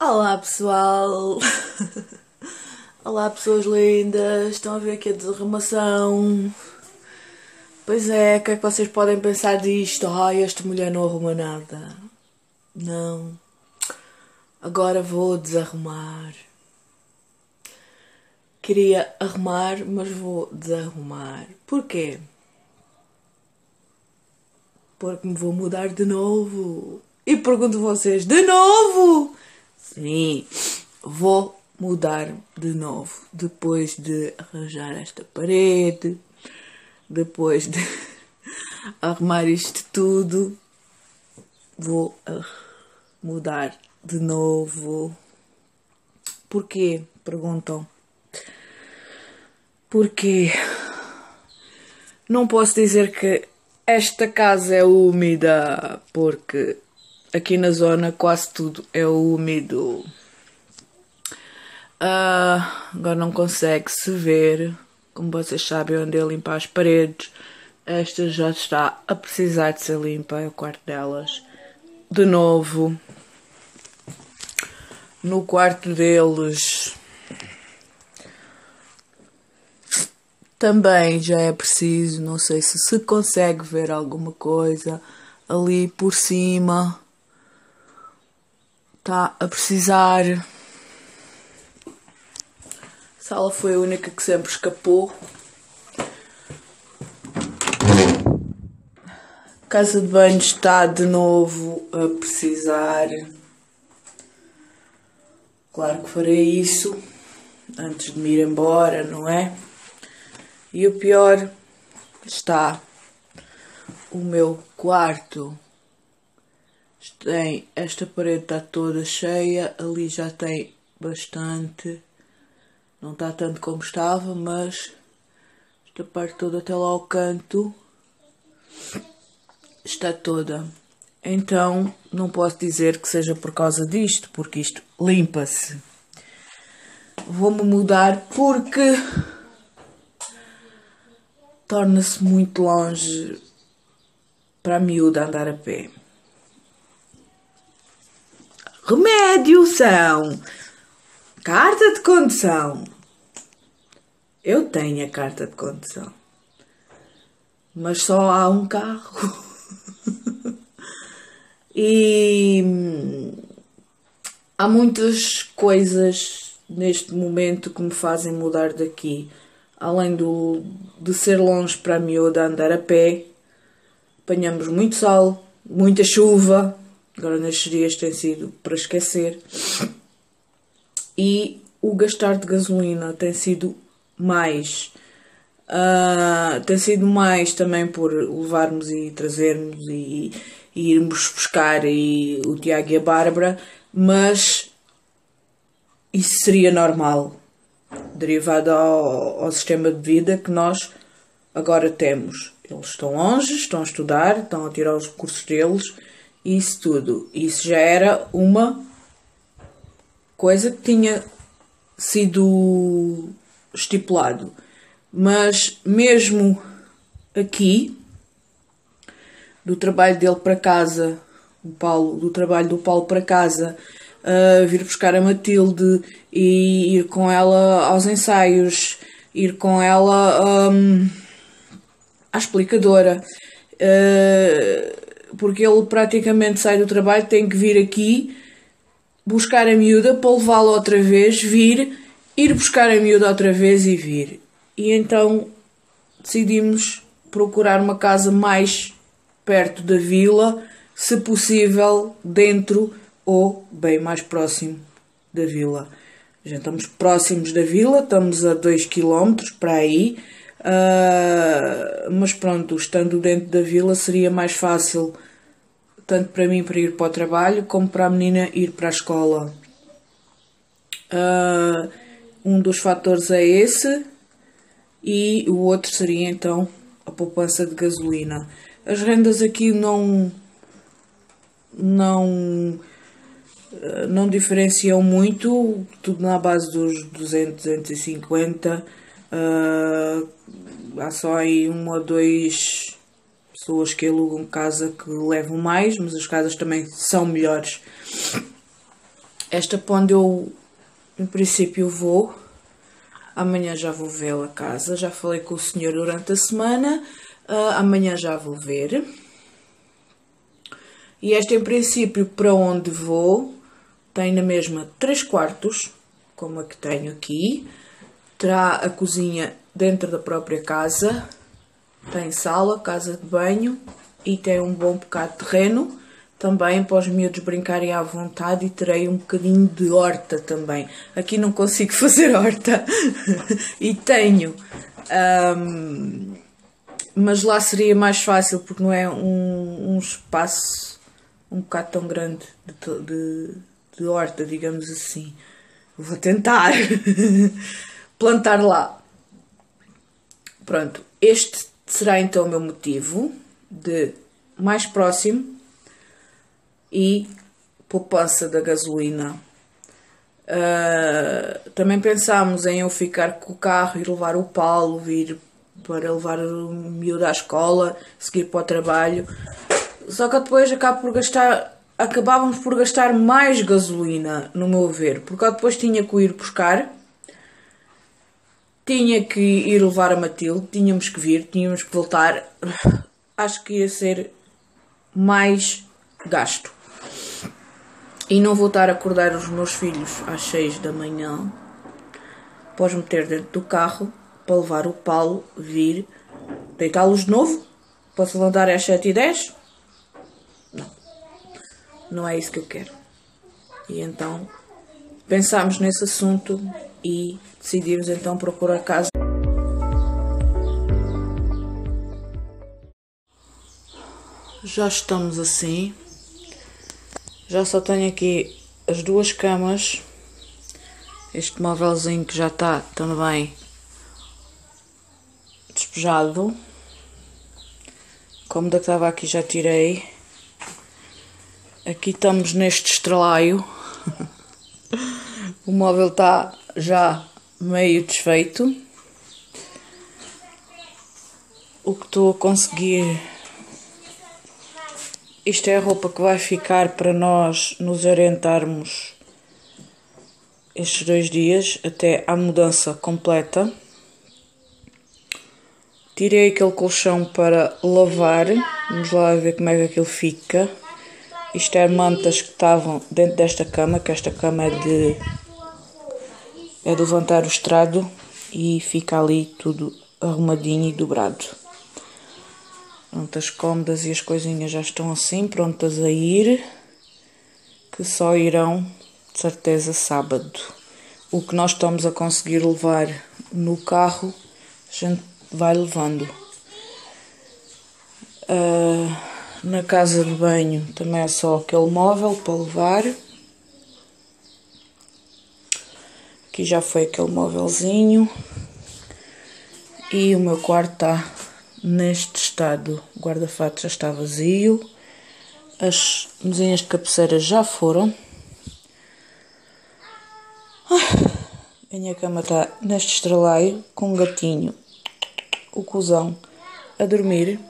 Olá pessoal! Olá pessoas lindas! Estão a ver aqui a desarrumação? Pois é, o que é que vocês podem pensar disto? Ai, esta mulher não arruma nada. Não. Agora vou desarrumar. Queria arrumar, mas vou desarrumar. Porquê? Porque me vou mudar de novo. E pergunto vocês, de novo? Sim, vou mudar de novo. Depois de arranjar esta parede, depois de arrumar isto tudo, vou mudar de novo. Porquê? Perguntam. Porque não posso dizer que esta casa é úmida, porque aqui na zona quase tudo é úmido. Uh, agora não consegue se ver, como vocês sabem, onde eu limpar as paredes. Esta já está a precisar de ser limpa, é o quarto delas. De novo, no quarto deles também já é preciso, não sei se se consegue ver alguma coisa ali por cima está a precisar. A sala foi a única que sempre escapou. A casa de banho está de novo a precisar. Claro que farei isso antes de me ir embora, não é? E o pior está o meu quarto tem esta parede está toda cheia, ali já tem bastante, não está tanto como estava, mas esta parte toda até lá ao canto está toda. Então não posso dizer que seja por causa disto, porque isto limpa-se. Vou-me mudar porque torna-se muito longe para a miúda andar a pé. Remédio são carta de condução. Eu tenho a carta de condução, mas só há um carro. e hum, há muitas coisas neste momento que me fazem mudar daqui. Além do, de ser longe para a miúda andar a pé, apanhamos muito sol, muita chuva, Agora nestes dias tem sido para esquecer. E o gastar de gasolina tem sido mais. Uh, tem sido mais também por levarmos e trazermos e, e irmos buscar e, o Tiago e a Bárbara, mas isso seria normal, derivado ao, ao sistema de vida que nós agora temos. Eles estão longe, estão a estudar, estão a tirar os cursos deles isso tudo. Isso já era uma coisa que tinha sido estipulado. Mas mesmo aqui, do trabalho dele para casa, o Paulo, do trabalho do Paulo para casa, vir buscar a Matilde e ir com ela aos ensaios, ir com ela um, à explicadora. Uh, porque ele praticamente sai do trabalho, tem que vir aqui buscar a miúda para levá-la outra vez, vir, ir buscar a miúda outra vez e vir. E então decidimos procurar uma casa mais perto da vila, se possível dentro ou bem mais próximo da vila. Já estamos próximos da vila, estamos a 2 km para aí, uh, mas pronto, estando dentro da vila seria mais fácil tanto para mim para ir para o trabalho como para a menina ir para a escola. Uh, um dos fatores é esse e o outro seria então a poupança de gasolina. As rendas aqui não não não diferenciam muito, tudo na base dos 200, 250. Uh, há só aí um ou dois pessoas que alugam casa que levam mais, mas as casas também são melhores. esta ponte eu, em princípio, vou. Amanhã já vou vê-la a casa. Já falei com o senhor durante a semana. Uh, amanhã já vou ver. E esta, em princípio, para onde vou, tem na mesma 3 quartos, como a que tenho aqui. Terá a cozinha dentro da própria casa. Tem sala, casa de banho e tem um bom bocado de terreno também para os miúdos brincarem à vontade e terei um bocadinho de horta também. Aqui não consigo fazer horta e tenho, um, mas lá seria mais fácil porque não é um, um espaço um bocado tão grande de, de, de horta, digamos assim. Vou tentar plantar lá. Pronto, este será então o meu motivo de mais próximo e poupança da gasolina. Uh, também pensámos em eu ficar com o carro e levar o Paulo, vir para levar o miúdo à escola, seguir para o trabalho. Só que depois acabo por gastar, acabávamos por gastar mais gasolina, no meu ver, porque depois tinha que ir buscar, tinha que ir levar a Matilde, tínhamos que vir, tínhamos que voltar. Acho que ia ser mais gasto. E não vou estar a acordar os meus filhos às 6 da manhã os meter dentro do carro para levar o Paulo, vir, deitá-los de novo se levantar às 7 e 10 Não. Não é isso que eu quero. E então pensámos nesse assunto e decidimos então procurar casa. Já estamos assim já só tenho aqui as duas camas. Este móvelzinho que já está também despejado. Como da que estava aqui já tirei. Aqui estamos neste estrelaio. o móvel está já meio desfeito. O que estou a conseguir isto é a roupa que vai ficar para nós nos orientarmos estes dois dias até à mudança completa. Tirei aquele colchão para lavar. Vamos lá ver como é que aquilo fica. Isto é mantas que estavam dentro desta cama, que esta cama é de é de levantar o estrado e fica ali tudo arrumadinho e dobrado. Pronto, as cômodas e as coisinhas já estão assim, prontas a ir, que só irão, de certeza, sábado. O que nós estamos a conseguir levar no carro, a gente vai levando. Uh, na casa de banho também é só aquele móvel para levar. Aqui já foi aquele móvelzinho. E o meu quarto está neste estado. O guarda-fato já está vazio. As mesinhas de cabeceira já foram. a minha cama está neste estrelaio com um gatinho, o cozão, a dormir.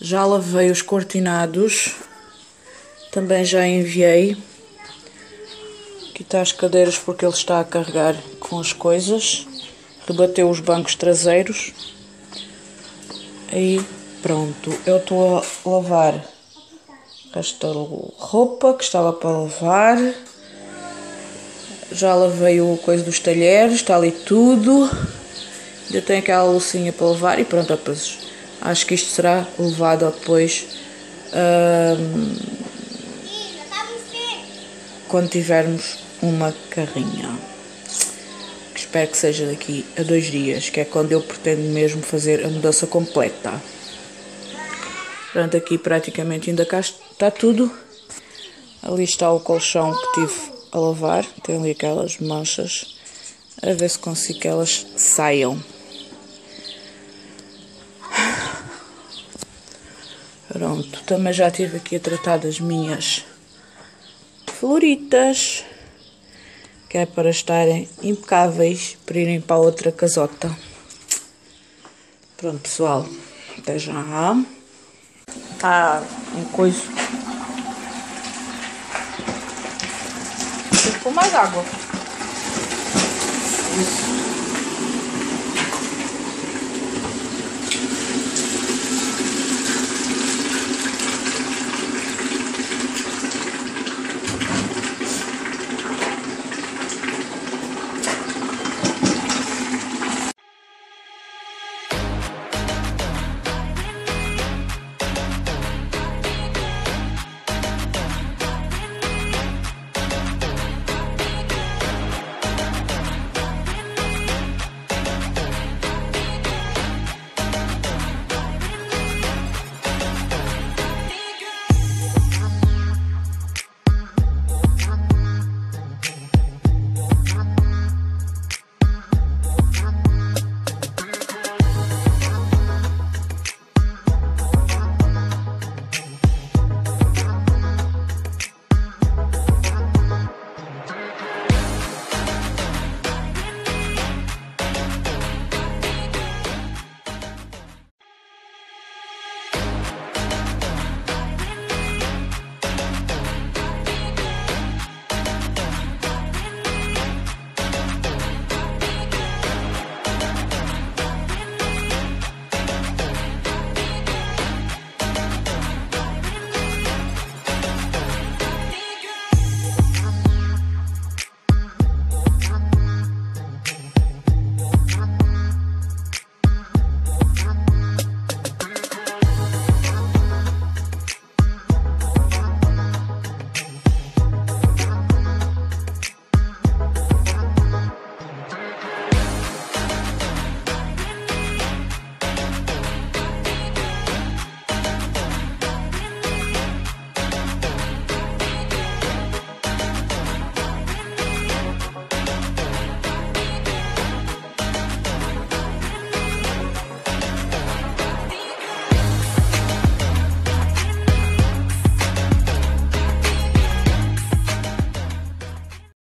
Já lavei os cortinados. Também já enviei. Aqui está as cadeiras porque ele está a carregar com as coisas. Rebateu os bancos traseiros. Aí pronto, eu estou a lavar esta roupa que estava para lavar. Já lavei o coisa dos talheres, está ali tudo. Ainda tenho aquela lucinha para lavar e pronto, depois acho que isto será levado depois quando tivermos uma carrinha espero que seja daqui a dois dias, que é quando eu pretendo mesmo fazer a mudança completa. Pronto, aqui praticamente ainda cá está tudo. Ali está o colchão que tive a lavar, tem ali aquelas manchas, a ver se consigo que elas saiam. Pronto, também já tive aqui a tratar das minhas floritas que é para estarem impecáveis para irem para outra casota. Pronto, pessoal, até já. Tá um coisa. Pôr mais água. Isso.